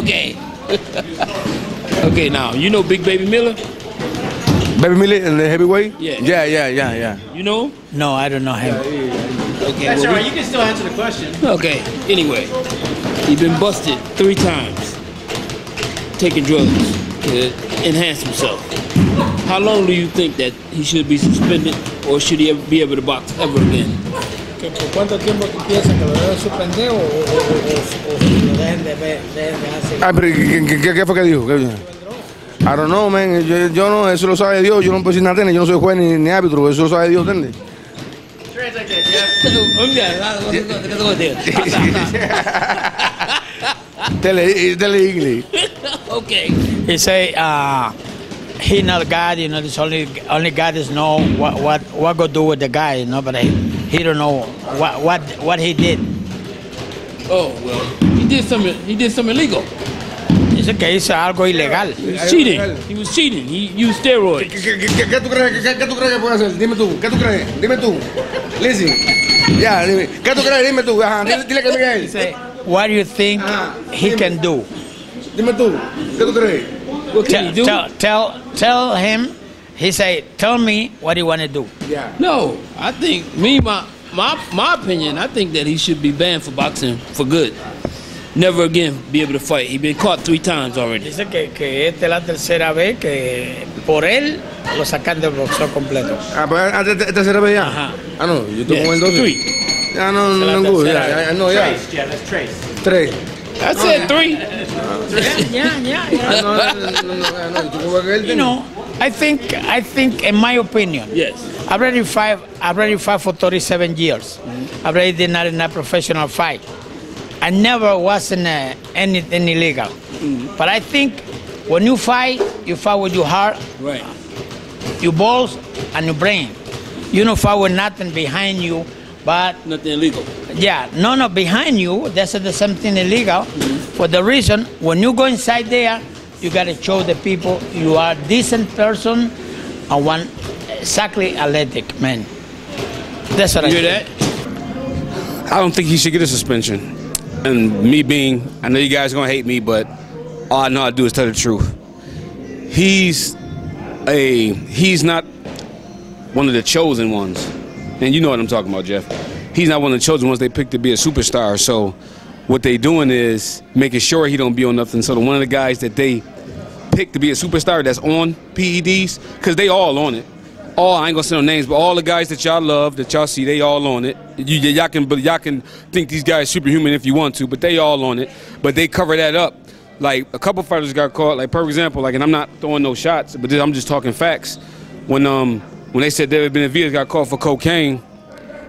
Okay. okay, now you know Big Baby Miller. Baby Miller in the heavyweight? Yeah. Yeah, yeah, yeah, yeah. You know him? No, I don't know him. Okay. That's well, all right. You can still answer the question. Okay. Anyway, he been busted three times taking drugs to enhance himself. How long do you think that he should be suspended, or should he ever be able to box ever again? ¿Que ¿Por cuánto tiempo tú piensas que lo deben suspender o, o, o, o, o si lo dejen de ver, dejen de hacer? Ah, pero ¿qué, qué, qué- fue que dijo? ¿Qué dijo? I don't know, man. Yo, yo no, eso lo sabe Dios. Yo no puedo decir nada, ¿entiendes? Yo no soy juez ni, ni árbitro. Eso lo sabe Dios, ¿entiendes? That, Jeff. Tele, tele English. okay. He say uh, he not God, you know. This only only God is know what what what go do with the guy, you know. But he, he don't know what what what he did. Oh well, he did something. He did something illegal. Dice que hizo algo ilegal. He was cheating. He was cheating. He used steroids. ¿Qué, tú crees, qué, qué tú crees que puede hacer? Dime tú, ¿qué tú crees? Dime tú. Listen. Ya, dime. ¿Qué tú crees? Dime tú. Ajá, dile, dile que me He what do you think he can do? Dime tú. ¿Qué tú crees? What can he do? tell tell tell him. He say, tell me what you want to do. Ya. No, I think me my my my opinion. I think that he should be banned for boxing for good. Never again be able to fight. He been caught three times already. Dice que, que esta es la tercera vez que por él lo sacan del boxeo completo. Ah, pues esta esta- tercera vez ya. Ajá. Ah, no, yo estoy Yes, con el 12. three. Ya no, la no, no, ya, tercera ya, no, ya. Trace, yeah, that's Trace. Tres. I said three. Yeah, yeah, Ah, no, no, no, no, no, ¿y tú cómo que él You tiene? know, I think I think in my opinion, Yes. I've already fight I've already fight for 37 years. I already did not in a professional fight. I never was in uh, anything illegal. But I think when you fight, you fight with your heart, Right. your balls, and your brain. You don't fight with nothing behind you, but Nothing illegal. Yeah, no, no, behind you, that's the something illegal. For the reason, when you go inside there, you gotta show the people you are a decent person and one exactly athletic man. That's what You I hear think. that? I don't think he should get a suspension. And me being, I know you guys are gonna hate me, but all I know to do is tell the truth. He's a he's not one of the chosen ones. And you know what I'm talking about, Jeff. He's not one of the chosen ones they picked to be a superstar. So what they doing is making sure he don't be on nothing. So the one of the guys that they pick to be a superstar that's on PEDs, because they all on it. All I ain't gonna say no names, but all the guys that y'all love, that y'all see, they all on it. You, y'all can, y'all can think these guys superhuman if you want to, but they all on it. But they cover that up. Like a couple fighters got caught. Like for example, like, and I'm not throwing no shots, but I'm just talking facts. When um when they said David Benavidez got caught for cocaine,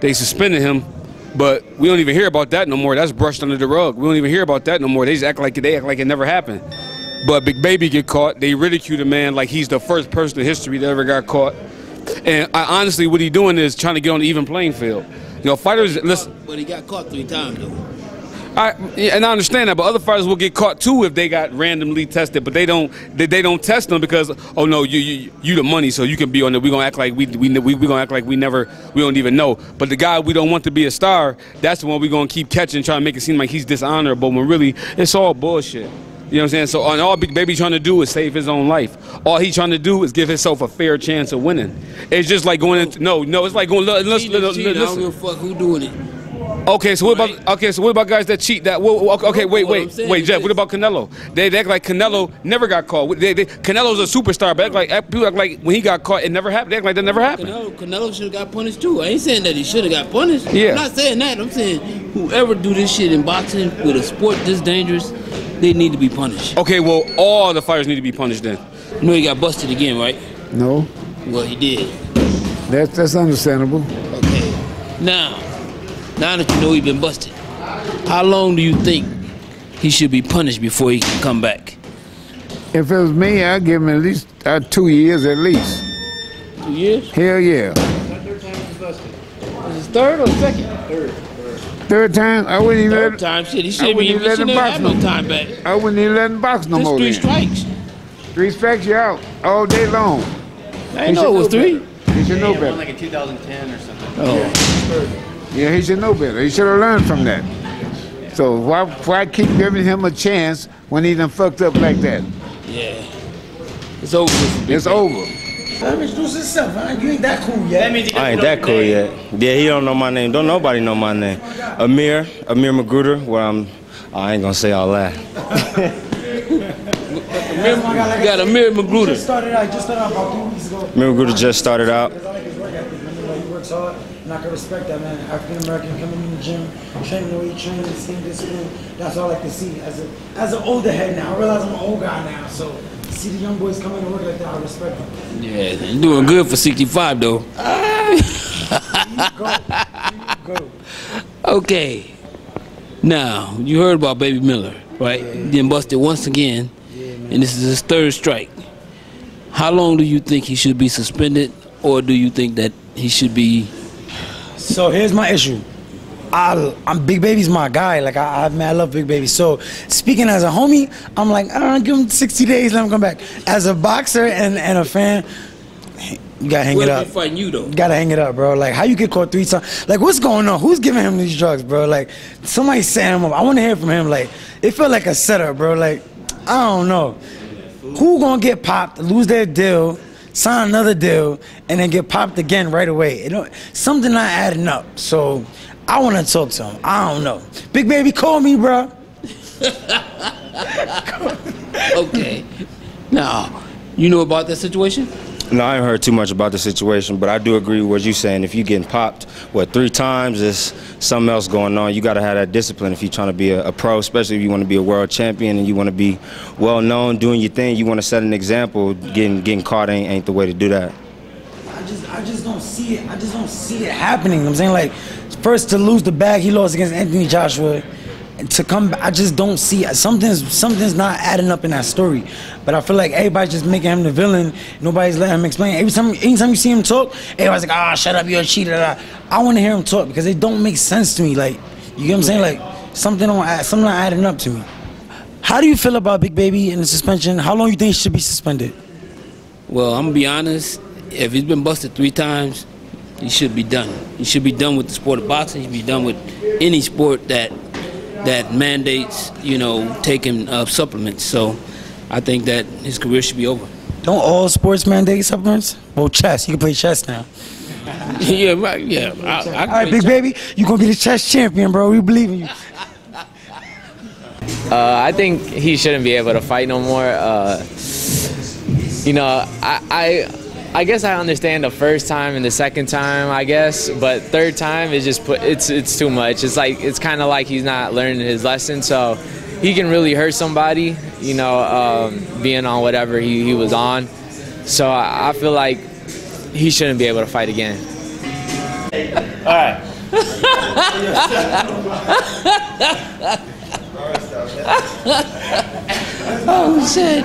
they suspended him. But we don't even hear about that no more. That's brushed under the rug. We don't even hear about that no more. They just act like they act like it never happened. But Big Baby get caught. They ridicule the man like he's the first person in history that ever got caught. And I, honestly, what he doing is trying to get on the even playing field. You know, fighters. Listen, But he got caught three times though. I, and I understand that, but other fighters will get caught too if they got randomly tested. But they don't. They, they don't test them because oh no, you you you the money, so you can be on it. We gonna act like we we we we gonna act like we never we don't even know. But the guy we don't want to be a star, that's the one we gonna keep catching, trying to make it seem like he's dishonorable when really it's all bullshit. You know what I'm saying? So and all Big Baby trying to do is save his own life. All he trying to do is give himself a fair chance of winning. It's just like going into no no. It's like going. Listen, listen, cheating, I don't listen. give a fuck who doing it. Okay, so what Right. about okay, so what about guys that cheat? That well, okay, okay, wait, What wait, wait, is Jeff. What about Canelo? They, they act like Canelo never got caught. They, they, Canelo's a superstar, but act like people act like when he got caught, it never happened. They act like that never happened. Canelo, Canelo should have got punished too. I ain't saying that he should have got punished. Yeah. I'm not saying that. I'm saying whoever do this shit in boxing with a sport this dangerous, they need to be punished. Okay, well, all the fighters need to be punished then. You know he got busted again, right? No, Well, he did. that's that's understandable. Okay. Now, now that you know he's been busted, how long do you think he should be punished before he can come back? If it was me, I'd give him at least uh, two years at least. Two years? Hell yeah. Is his third or second? Third Third time, I wouldn't even Third let, time. Shit, he I shouldn't wouldn't even, even he let him box no no time back. I wouldn't even let him box no Just more. three then. strikes. Three strikes, you out all day long. I didn't know it was three. He should know Yeah, one better. like in 2010 or something. Oh, Yeah, he should know better. He should have learned from that. So why, why keep giving him a chance when he done fucked up like that. Yeah. It's over with. for Big It's Baby. over. Introduce yourself, man. You ain't that cool yet. I ain't that cool yet. Yeah, he don't know my name. Don't nobody know my name. Amir, Amir Magruder. Where I'm. I ain't gonna say all that. You got Amir Magruder. started out, just started out about three weeks ago. Amir Magruder just started out. I like his work ethic, man. You know, he works hard, and I can respect that, man. African American coming in the gym, training the way he trains, same discipline. That's all I like to see. As a as an older head now, I realize I'm an old guy now, so to see the young boys coming in and work like that, I respect them. Yeah, you're doing good for 65 though. Go, go. Okay. Now, you heard about Baby Miller, right? Then busted once again, and this is his third strike. How long do you think he should be suspended, or do you think that he should be? So here's my issue. I, I'm Big Baby's my guy. Like I, I, man, I love Big Baby. So speaking as a homie, I'm like, I don't know, give him 60 days, let him come back. As a boxer and, and a fan, you gotta hang What it up. fighting you though? You gotta hang it up, bro. Like, how you get caught three times? Like, what's going on? Who's giving him these drugs, bro? Like, somebody setting him up. I want to hear from him. Like, it felt like a setup, bro. Like, I don't know. Who gonna get popped, lose their deal, sign another deal, and then get popped again right away? Know, something not adding up. So, I want to talk to him. I don't know. Big baby, call me, bro. Okay. Now, you know about that situation? No, I ain't heard too much about the situation, but I do agree with what you're saying. If you're getting popped, what, three times, there's something else going on. You got to have that discipline if you're trying to be a, a pro, especially if you want to be a world champion and you want to be well known, doing your thing. You want to set an example. Getting getting caught ain't, ain't the way to do that. I just, I just don't see it. I just don't see it happening. I'm saying like, first to lose the bag he lost against Anthony Joshua, to come I just don't see. Something's, something's not adding up in that story. But I feel like everybody's just making him the villain. Nobody's letting him explain. Every time, anytime you see him talk, everybody's like, "Ah, shut up, you're a cheater." da, da." I want to hear him talk because it don't make sense to me. Like, you get what I'm saying? Like, something don't, add, something not adding up to me. How do you feel about Big Baby and the suspension? How long you think he should be suspended? Well, I'm gonna be honest. If he's been busted three times, he should be done. He should be done with the sport of boxing. He should be done with any sport that that mandates, you know, taking uh, supplements. So, I think that his career should be over. Don't all sports mandate supplements? Well, chess. You can play chess now. yeah, right. Yeah. I, I All right, big baby, You're gonna be the chess champion, bro. We believe in you. Uh, I think he shouldn't be able to fight no more. Uh, you know, I, I I guess I understand the first time and the second time, I guess, but third time is just put it's it's too much. It's like it's kind of like he's not learning his lesson, so he can really hurt somebody. You know, um, being on whatever he, he was on. So I, I feel like he shouldn't be able to fight again. All right. Oh shit.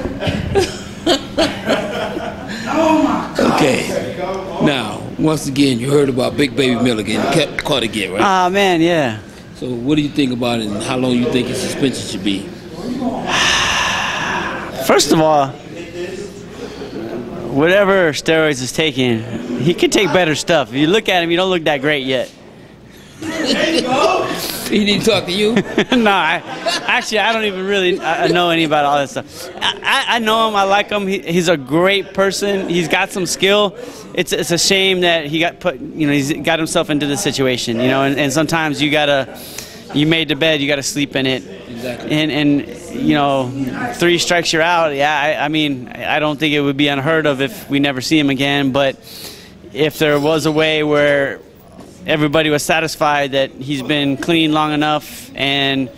okay. Now, once again, you heard about Big Baby Milligan getting kept caught again, right? Ah man, yeah. so, what do you think about it, and how long you think his suspension should be? First of all, whatever steroids is taking, he could take better stuff. If you look at him, you don't look that great yet. He didn't talk to you. no, I, actually, I don't even really I, I know any about all that stuff. I, I, know him. I like him. He, he's a great person. He's got some skill. It's it's a shame that he got put. You know, he's got himself into this situation. You know, and, and sometimes you gotta. You made the bed. You gotta sleep in it. Exactly. And and you know, three strikes you're out. Yeah, I, I mean, I don't think it would be unheard of if we never see him again. But if there was a way where everybody was satisfied that he's been clean long enough and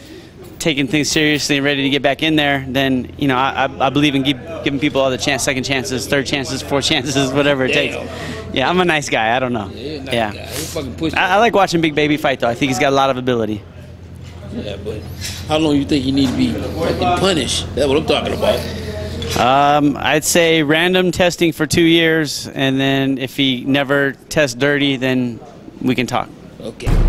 taking things seriously and ready to get back in there, then you know I, I, believe in give, giving people all the chance, second chances, third chances, fourth chances, whatever it takes. Yeah, I'm a nice guy. I don't know. You're a nice yeah, guy. You fucking push. I, I like watching Big Baby fight though. I think he's got a lot of ability. yeah, but how long you think he need to be punished? That's what I'm talking about. Um, I'd say random testing for two years, and then if he never tests dirty, then we can talk. Okay.